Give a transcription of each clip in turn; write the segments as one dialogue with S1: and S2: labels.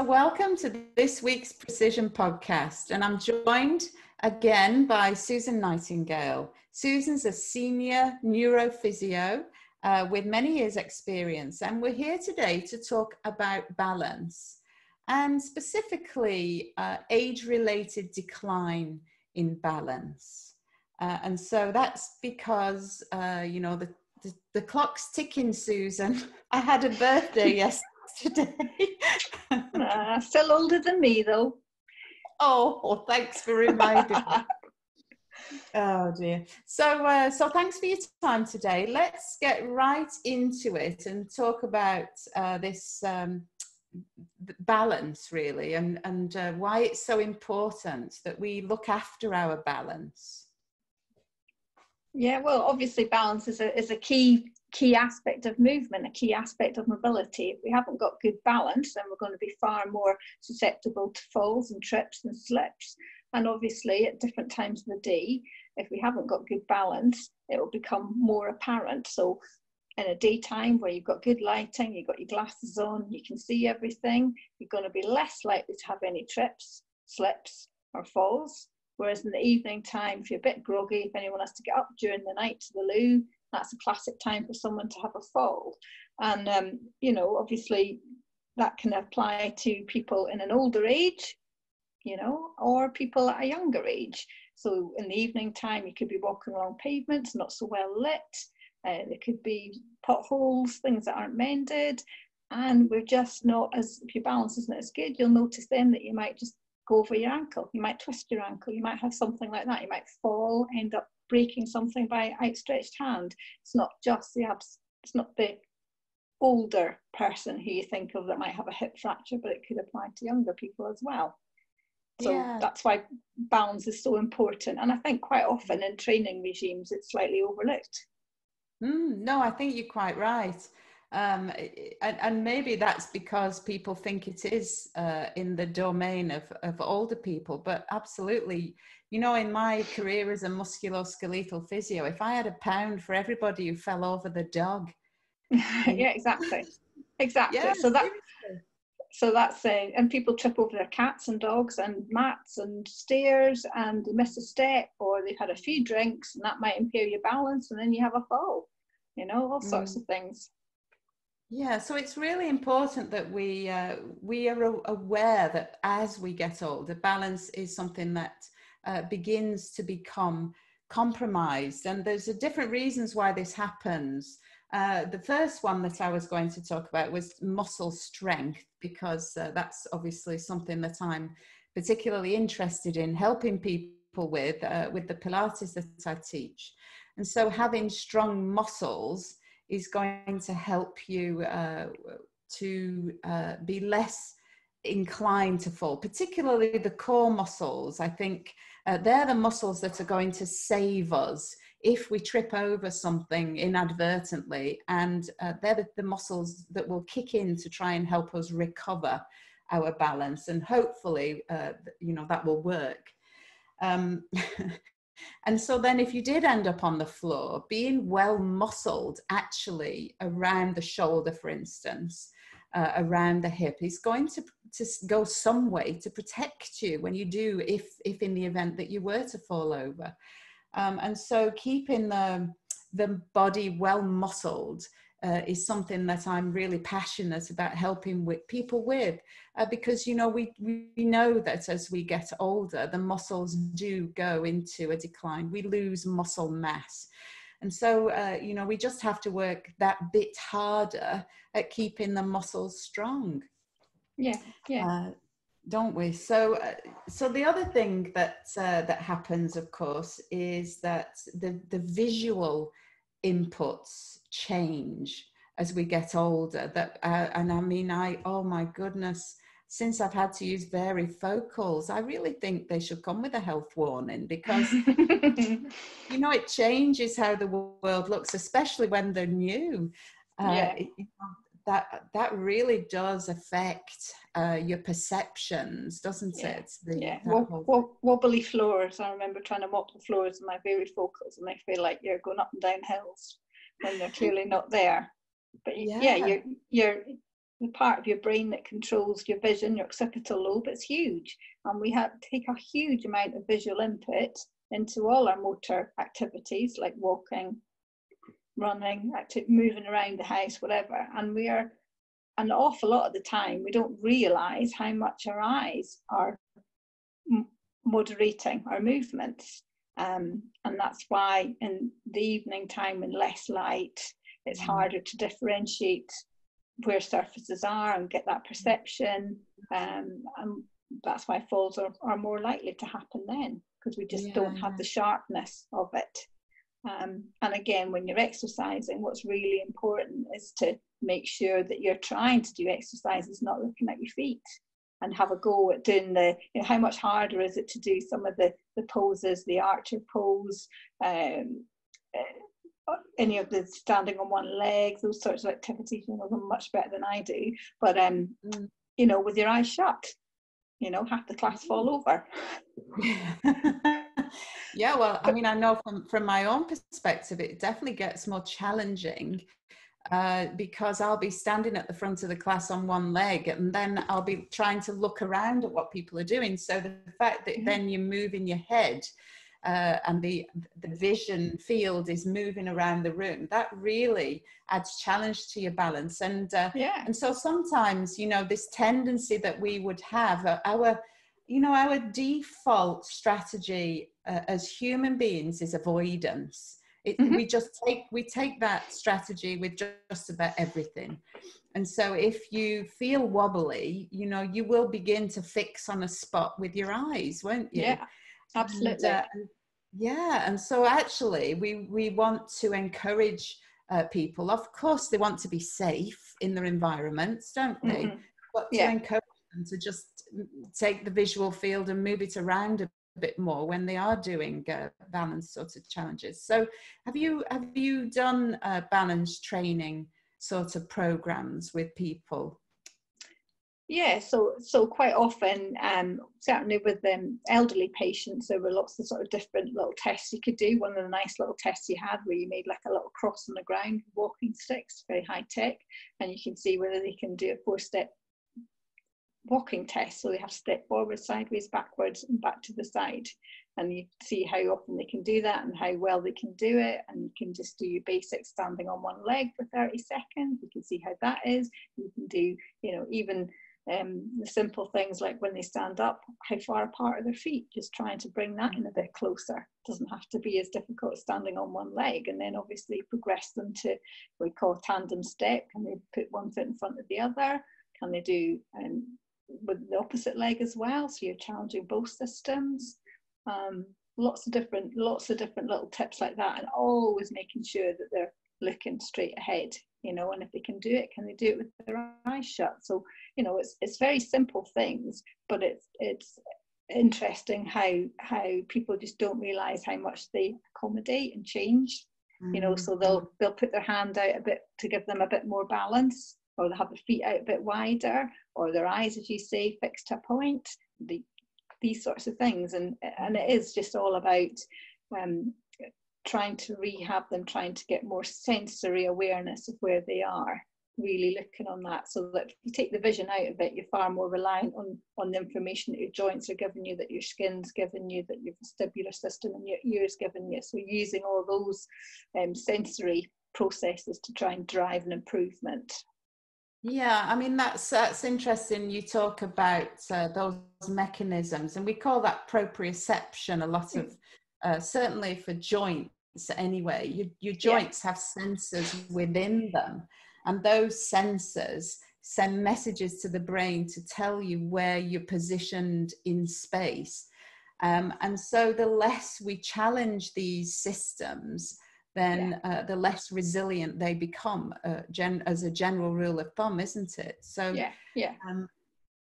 S1: So, welcome to this week's Precizion podcast. And I'm joined again by Susan Nightingale. Susan's a senior neurophysio uh, with many years' experience. And we're here today to talk about balance and specifically uh, age related decline in balance. Uh, and so that's because, uh, you know, the, the, the clock's ticking, Susan. I had a birthday yesterday today.
S2: uh, still older than me, though.
S1: Oh, well, thanks for reminding me. Oh dear. So, uh, so thanks for your time today. Let's get right into it and talk about uh, this um, balance, really, and and uh, why it's so important that we look after our balance.
S2: Yeah, well, obviously, balance is a is a key key aspect of movement, a key aspect of mobility. If we haven't got good balance, then we're going to be far more susceptible to falls and trips and slips. And obviously, at different times of the day, if we haven't got good balance, it will become more apparent. So, in a daytime where you've got good lighting, you've got your glasses on, you can see everything, you're going to be less likely to have any trips, slips, or falls. Whereas in the evening time, if you're a bit groggy, if anyone has to get up during the night to the loo, that's a classic time for someone to have a fall. And, um, you know, obviously that can apply to people in an older age, you know, or people at a younger age. So in the evening time, you could be walking along pavements, not so well lit. Uh, there could be potholes, things that aren't mended. And we're just not as, if your balance isn't as good, you'll notice then that you might just go over your ankle. You might twist your ankle. You might have something like that. You might fall, end up breaking something by outstretched hand. It's not just the abs- it's not the older person who you think of that might have a hip fracture, but it could apply to younger people as well. So yeah. that's why balance is so important. And I think quite often in training regimes, it's slightly overlooked.
S1: Mm, no, I think you're quite right. Um, and, and, maybe that's because people think it is uh, in the domain of, of older people, but absolutely, you know, in my career as a musculoskeletal physio, if I had a pound for everybody who fell over the dog.
S2: yeah, exactly. Exactly. Yeah, so that so that's saying and people trip over their cats and dogs and mats and stairs and they miss a step or they've had a few drinks and that might impair your balance and then you have a fall you know all sorts mm. of things
S1: yeah, so it's really important that we uh, we are aware that as we get older, balance is something that uh, begins to become compromised, and there's a different reasons why this happens. Uh, the first one that I was going to talk about was muscle strength, because uh, that's obviously something that I'm particularly interested in helping people with uh, with the Pilates that I teach, and so having strong muscles is going to help you uh, to uh, be less inclined to fall, particularly the core muscles. I think uh, they're the muscles that are going to save us if we trip over something inadvertently, and uh, they're the, the, muscles that will kick in to try and help us recover our balance, and hopefully, uh, you know, that will work. Um, And so then, if you did end up on the floor, being well muscled actually around the shoulder, for instance, uh, around the hip, is going to, to go some way to protect you when you do, if, if in the event that you were to fall over. Um, and so, keeping the, the body well muscled uh, is something that I'm really passionate about helping with people with, uh, because you know we we know that as we get older, the muscles do go into a decline. We lose muscle mass, and so uh, you know we just have to work that bit harder at keeping the muscles strong.
S2: Yeah, yeah
S1: uh, don't we? So, uh, so the other thing that uh, that happens, of course, is that the the visual inputs change as we get older that uh, and i mean i oh my goodness since i've had to use varifocals i really think they should come with a health warning because you know it changes how the world looks especially when they're new uh, yeah. That that really does affect uh, your perceptions, doesn't
S2: yeah.
S1: it?
S2: The, yeah, Wob- wobbly floors. I remember trying to mop the floors with my varifocals, and they feel like you're going up and down hills when they're clearly not there. But yeah, yeah you're you're the part of your brain that controls your vision, your occipital lobe, it's huge. And we have take a huge amount of visual input into all our motor activities like walking, running, active, moving around the house, whatever. And we are an awful lot of the time we don't realize how much our eyes are moderating our movements. Um, and that's why in the evening time in less light, it's mm-hmm. harder to differentiate where surfaces are and get that perception. Um, and that's why falls are, are more likely to happen then because we just yeah. don't have the sharpness of it. Um, and again, when you're exercising, what's really important is to make sure that you're trying to do exercises, not looking at your feet and have a go at doing the you know how much harder is it to do some of the the poses the archer pose um, uh, any of the standing on one leg those sorts of activities you know them much better than i do but um mm. you know with your eyes shut you know half the class fall mm. over
S1: yeah well i mean i know from from my own perspective it definitely gets more challenging uh, because I'll be standing at the front of the class on one leg and then I'll be trying to look around at what people are doing. So the fact that mm-hmm. then you're moving your head uh, and the, the vision field is moving around the room, that really adds challenge to your balance. And, uh, yeah. and so sometimes, you know, this tendency that we would have, uh, our, you know, our default strategy uh, as human beings is avoidance it, mm-hmm. We just take we take that strategy with just about everything. And so if you feel wobbly, you know, you will begin to fix on a spot with your eyes, won't you?
S2: Yeah, absolutely. And, uh,
S1: yeah, and so actually, we we want to encourage uh, people. Of course, they want to be safe in their environments, don't they? Mm-hmm. But to yeah. encourage them to just take the visual field and move it around a bit more when they are doing uh, balance sort of challenges. So have you have you done uh, balance training sort of programs with people?
S2: Yeah, so so quite often, um, certainly with um, elderly patients, there were lots of sort of different little tests you could do. One of the nice little tests you had where you made like a little cross on the ground, with walking sticks, very high tech, and you can see whether they can do a four step walking test. So they have to step forward, sideways, backwards, and back to the side. And you see how often they can do that and how well they can do it. And you can just do your basic standing on one leg for 30 seconds. You can see how that is. You can do, you know, even um, the simple things like when they stand up, how far apart are their feet, just trying to bring that in a bit closer. Doesn't have to be as difficult as standing on one leg. And then obviously progress them to we call tandem step. Can they put one foot in front of the other? Can they do um, with the opposite leg as well. So you're challenging both systems. Um, lots of different, lots of different little tips like that, and always making sure that they're looking straight ahead. You know, and if they can do it, can they do it with their eyes shut? So you know, it's it's very simple things, but it's it's interesting how how people just don't realize how much they accommodate and change you know so they'll mm-hmm. they'll put their hand out a bit to give them a bit more balance or they have their feet out a bit wider, or their eyes, as you say, fixed to a point. The, these sorts of things, and and it is just all about um, trying to rehab them, trying to get more sensory awareness of where they are. Really looking on that, so that if you take the vision out of it, you're far more reliant on on the information that your joints are giving you, that your skin's giving you, that your vestibular system and your ears giving you. So using all those um, sensory processes to try and drive an improvement.
S1: Yeah, I mean that's that's interesting. You talk about uh, those mechanisms, and we call that proprioception. A lot of uh, certainly for joints, anyway. Your, your joints yeah. have sensors within them, and those sensors send messages to the brain to tell you where you're positioned in space. Um, and so, the less we challenge these systems, then yeah. uh, the less resilient they become uh, gen- as a general rule of thumb isn't it so
S2: yeah yeah um,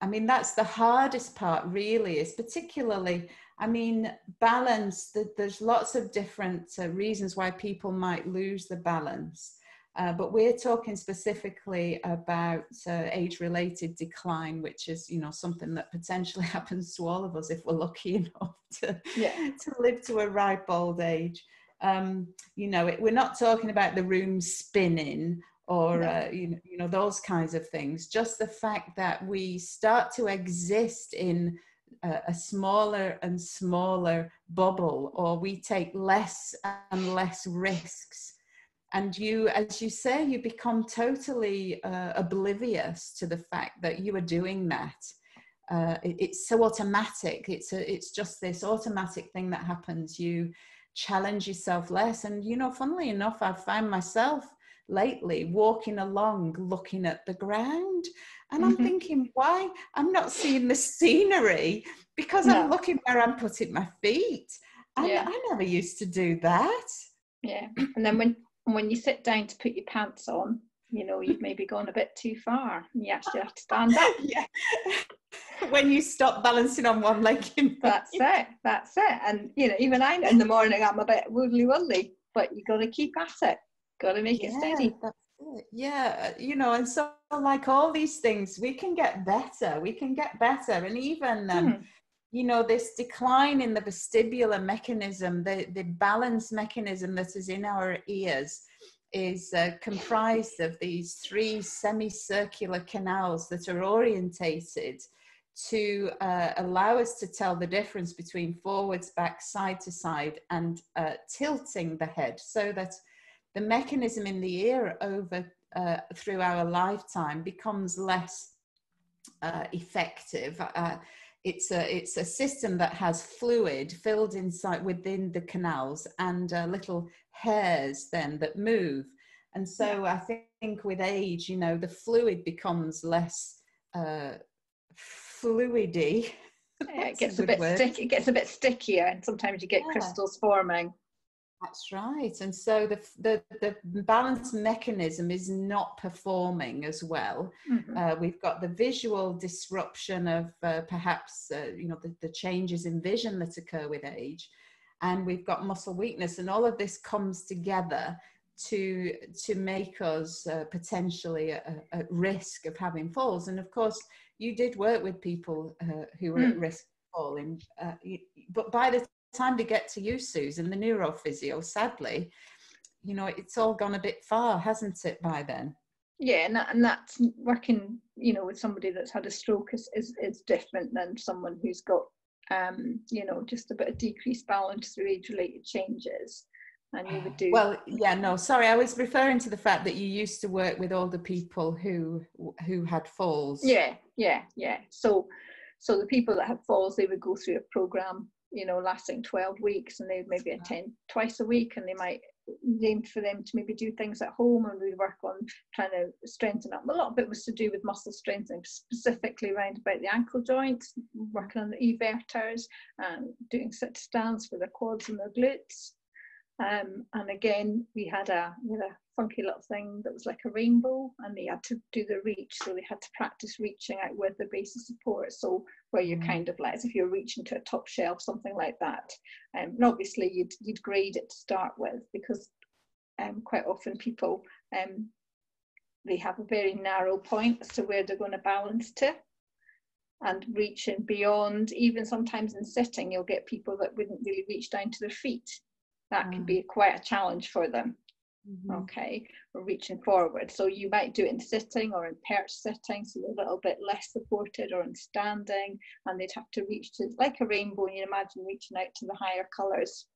S1: i mean that's the hardest part really is particularly i mean balance the, there's lots of different uh, reasons why people might lose the balance uh, but we're talking specifically about uh, age-related decline, which is, you know, something that potentially happens to all of us if we're lucky enough to, yeah. to live to a ripe old age um, you know, it, we're not talking about the room spinning or uh, you, know, you know those kinds of things. Just the fact that we start to exist in a, a smaller and smaller bubble or we take less and less risks. And you as you say you become totally uh, oblivious to the fact that you are doing that. Uh, it, it's so automatic. It's a, it's just this automatic thing that happens. You challenge yourself less and you know funnily enough I find myself lately walking along looking at the ground and mm-hmm. i'm thinking why i'm not seeing the scenery because no. i'm looking where i'm putting my feet and yeah. i never used to do that
S2: yeah and then when when you sit down to put your pants on you know you've maybe gone a bit too far and you actually have to stand up.
S1: Yeah. When you stop balancing on one leg
S2: that's it that's it. And you know even i in the morning i'm a bit woodly woodly but you got to keep at it. Got to make yeah, it steady
S1: it. yeah you know and so like all these things we can get better we can get better. And even um, hmm. you know this decline in the vestibular mechanism the the balance mechanism that is in our ears is uh, comprised of these three semicircular canals that are orientated to uh, allow us to tell the difference between forwards, back, side to side, and uh, tilting the head so that the mechanism in the ear over uh, through our lifetime becomes less uh, effective. It's a it's a system that has fluid filled inside within the canals and uh, little hairs then that move. And so yeah. I think with age, you know, the fluid becomes less uh, fluidy.
S2: Yeah, it gets a, a bit sticky. It gets a bit stickier, and sometimes you get yeah. crystals forming.
S1: That's right. And so the, the, the balance mechanism is not performing as well. Mm-hmm. Uh, we've got the visual disruption of uh, perhaps, uh, you know, the, the changes in vision that occur with age. And we've got muscle weakness. And all of this comes together to, to make us uh, potentially at, risk of having falls. And of course, you did work with people uh, who were mm. at risk of falling. Uh, but by the time to get to you, Susan, the neurophysio, sadly, you know, it's all gone a bit far, hasn't it, by then?
S2: Yeah, and, that, and that's working, you know, with somebody that's had a stroke is, is, is different than someone who's got, um, you know, just a bit of decreased balance through age-related changes. And you would do
S1: well. Yeah, no, sorry, I was referring to the fact that you used to work with older people who who had falls.
S2: Yeah, yeah, yeah. So, so the people that have falls, they would go through a program you know, lasting 12 weeks and they'd maybe attend twice a week and they might aim for them to maybe do things at home and we'd work on trying to strengthen up. A lot of it was to do with muscle strengthening, specifically around about the ankle joints, working on the everters and doing sit stands for the quads and the glutes. Um, and again, we had a, we had a funky little thing that was like a rainbow and they had to do the reach so they had to practice reaching out with the base of support. So where you're mm. kind of like as if you're reaching to a top shelf something like that. Um, and obviously you'd, you'd grade it to start with because um, quite often people um, they have a very narrow point as to where they're going to balance to. And reaching beyond even sometimes in sitting you'll get people that wouldn't really reach down to their feet that mm. can be quite a challenge for them Mm-hmm. Okay, we're reaching forward. So you might do it in sitting or in perch sitting, so a little bit less supported, or in standing, and they'd have to reach to like a rainbow. And you imagine reaching out to the higher colours.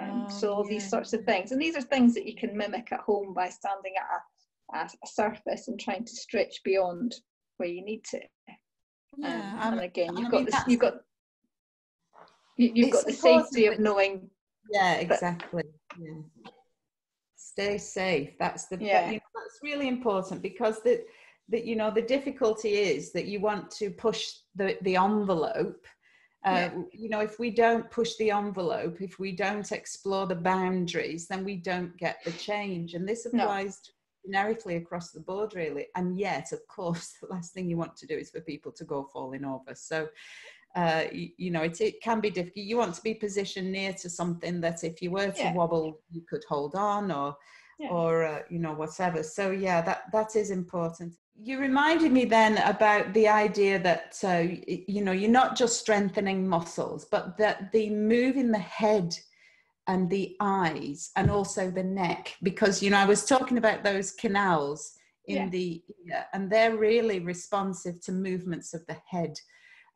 S2: Um, oh, so all yeah. these sorts of things, and these are things that you can mimic at home by standing at a, a surface and trying to stretch beyond where you need to. Yeah, um, and again, you've I got mean, this, you've got you, have got the safety of knowing.
S1: Yeah, exactly. Yeah stay safe that's the yeah. You know, that's really important because the, the you know the difficulty is that you want to push the the envelope uh, yeah. you know if we don't push the envelope if we don't explore the boundaries then we don't get the change and this applies no. generically across the board really and yet of course the last thing you want to do is for people to go falling over so uh, you, you, know, it, it can be difficult. You want to be positioned near to something that if you were to yeah. wobble, you could hold on or, yeah. or uh, you know, whatever. So yeah, that that is important. You reminded me then about the idea that uh, you know you're not just strengthening muscles, but that the moving the head and the eyes and also the neck because you know i was talking about those canals in yeah. the ear and they're really responsive to movements of the head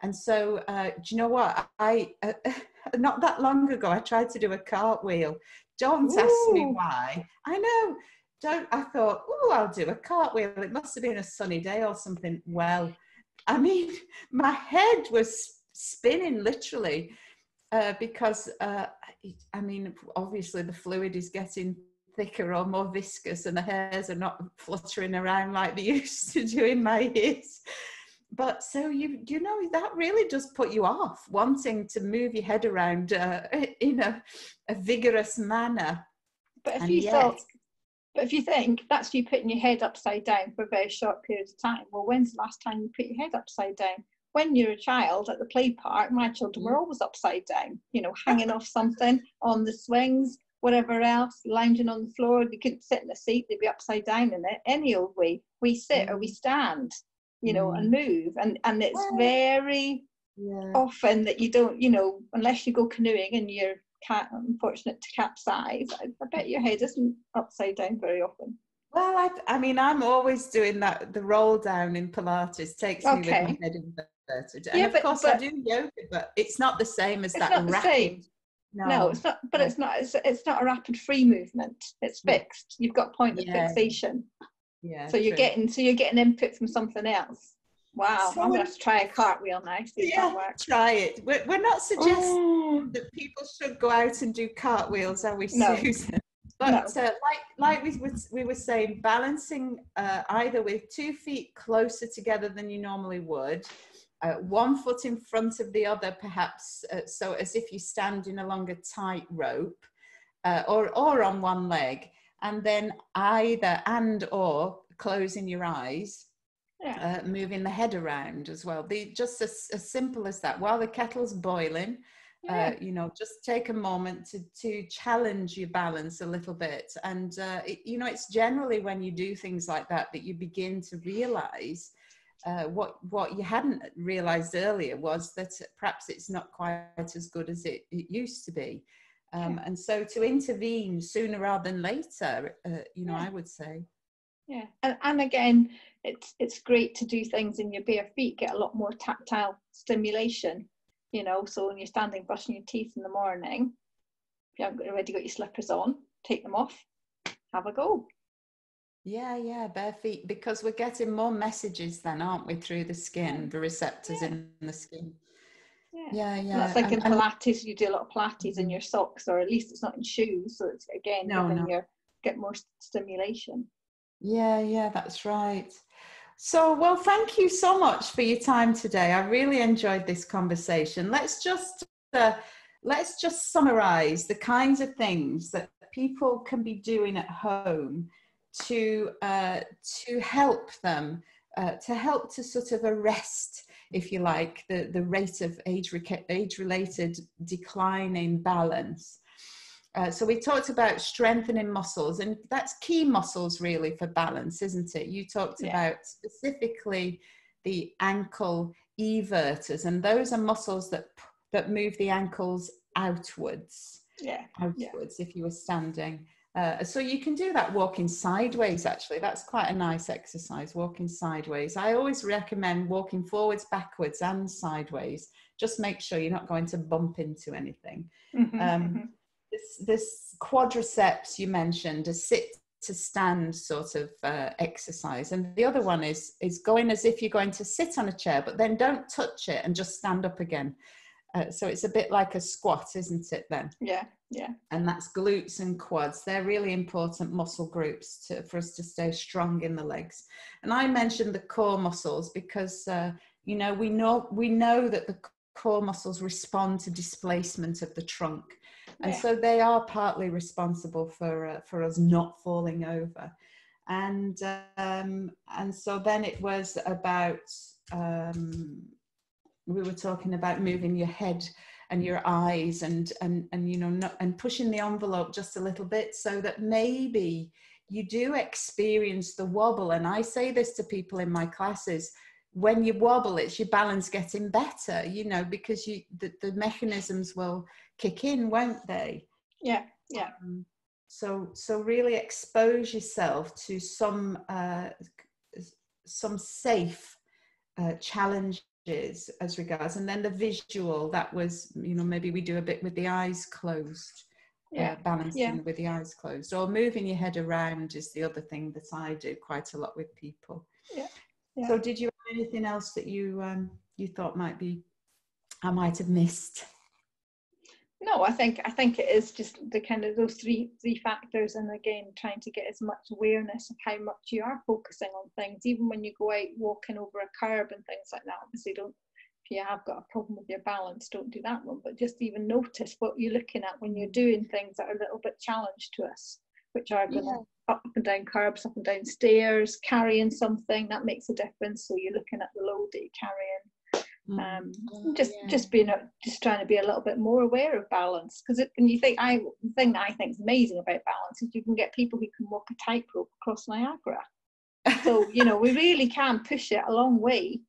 S1: and so uh, do you know what? I uh, not that long ago i tried to do a cartwheel. Don't Ooh. ask me why. I know. Don't i thought oh i'll do a cartwheel. It must have been a sunny day or something. Well i mean my head was spinning literally uh, because uh, I mean, obviously the fluid is getting thicker or more viscous, and the hairs are not fluttering around like they used to do in my ears. But so you you know that really does put you off wanting to move your head around uh, in a, a vigorous manner.
S2: But if and you yet, thought, but if you think that's you putting your head upside down for a very short period of time, well, when's the last time you put your head upside down? when you're a child at the play park, my children were mm. always upside down, you know, hanging off something on the swings, whatever else, lounging on the floor. They couldn't sit in a seat, they'd be upside down in it any old way. We sit or we mm. stand, you know, and mm. move. And and it's very yeah. often that you don't, you know, unless you go canoeing and you're cat unfortunate to capsize, I, I bet your head isn't upside down very often.
S1: Well, I, I mean, I'm always doing that. The roll down in Pilates takes okay. me with my head in inverted. And yeah, of but, course, but, I do yoga, but it's not the same as that rapid.
S2: No. no, it's not. But it's not. It's, it's not a rapid free movement. It's fixed. You've got point of yeah. fixation. Yeah. So you're true. getting. So you're getting input from something else. Wow, so I'm gonna have to try a cartwheel now. Yeah,
S1: try it. We're, we're not suggesting oh. that people should go out and do cartwheels, are we, no. Susan? But no. uh, like like we, we were saying, balancing uh, either with two feet closer together than you normally would, uh, one foot in front of the other, perhaps, uh, so as if you're standing along a tight rope, uh, or, or on one leg, and then either and or closing your eyes, yeah. Uh, moving the head around as well. The, just as, as simple as that. While the kettle's boiling, uh, you know, just take a moment to, to challenge your balance a little bit. And, uh, it, you know, it's generally when you do things like that that you begin to realize uh, what what you hadn't realized earlier was that perhaps it's not quite as good as it, it used to be um, yeah. and so to intervene sooner rather than later uh, you know yeah. i would say
S2: yeah and, and again it's it's great to do things in your bare feet get a lot more tactile stimulation you know so when you're standing brushing your teeth in the morning if you haven't already got your slippers on take them off have a go
S1: yeah, yeah, bare feet, because we're getting more messages then, aren't we, through the skin, the receptors yeah. in the skin.
S2: Yeah, yeah. yeah. That's like and, in Pilates, you do a lot of Pilates in your socks, or at least it's not in shoes. So it's again no, no. you get more stimulation.
S1: Yeah, yeah, that's right. So, well, thank you so much for your time today. I really enjoyed this conversation. Let's just uh, let's just summarize the kinds of things that people can be doing at home to uh, to help them uh, to help to sort of arrest if you like the the rate of age age related decline in balance. Uh, so we talked about strengthening muscles and that's key muscles really for balance isn't it? You talked yeah. about specifically the ankle everters and those are muscles that that move the ankles outwards.
S2: Yeah.
S1: Outwards yeah. if you were standing uh, so you can do that walking sideways actually. That's quite a nice exercise walking sideways. I always recommend walking forwards backwards and sideways. Just make sure you're not going to bump into anything. Mm-hmm, um, mm-hmm. This, this quadriceps you mentioned a sit to stand sort of uh, exercise. And the other one is is going as if you're going to sit on a chair but then don't touch it and just stand up again uh, so it's a bit like a squat, isn't it? Then.
S2: Yeah, yeah.
S1: And that's glutes and quads. They're really important muscle groups to, for us to stay strong in the legs. And I mentioned the core muscles because uh, you know we know we know that the core muscles respond to displacement of the trunk, and yeah. so they are partly responsible for uh, for us not falling over. And um, and so then it was about. Um, we were talking about moving your head and your eyes and and and you know not, and pushing the envelope just a little bit so that maybe you do experience the wobble and i say this to people in my classes when you wobble it's your balance getting better you know because you the, the mechanisms will kick in won't they
S2: Yeah, yeah.
S1: Um, so so really expose yourself to some uh, some safe uh, challenges as regards, and then the visual that was you know maybe we do a bit with the eyes closed. Uh, yeah. Uh, balancing yeah. with the eyes closed or moving your head around is the other thing that I do quite a lot with people.
S2: Yeah. yeah.
S1: So, did you have anything else that you um, you thought might be I might have missed?
S2: No, I think I think it is just the kind of those three three factors, and again trying to get as much awareness of how much you are focusing on things, even when you go out walking over a curb and things like that. Obviously, don't if you have got a problem with your balance, don't do that one. But just even notice what you're looking at when you're doing things that are a little bit challenge to us, which are going yeah. up and down curbs, up and down stairs, carrying something that makes a difference. So you're looking at the load that you're carrying Mm. um, just yeah. just being a, just trying to be a little bit more aware of balance because when you think I the thing that I think is amazing about balance is you can get people who can walk a tightrope across Niagara. so you know we really can push it a long way,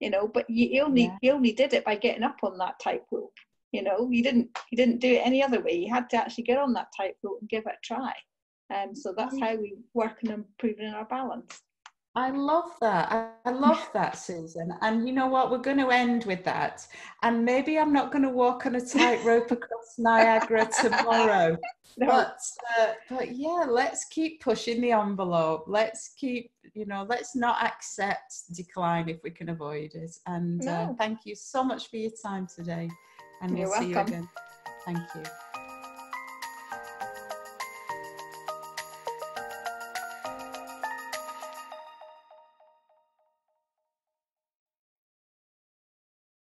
S2: you know. But you only yeah. you only did it by getting up on that tightrope. You know, you didn't you didn't do it any other way. You had to actually get on that tightrope and give it a try. And um, so that's how we work on improving our balance.
S1: I love that. I, I, love that, Susan. And you know what? We're going to end with that. And maybe I'm not going to walk on a tightrope across Niagara tomorrow. No. But uh, but yeah, let's keep pushing the envelope. Let's keep, you know, let's not accept decline if we can avoid it. And uh, no. uh, thank you so much for your time today. And
S2: You're
S1: we'll
S2: welcome.
S1: see you again. Thank you.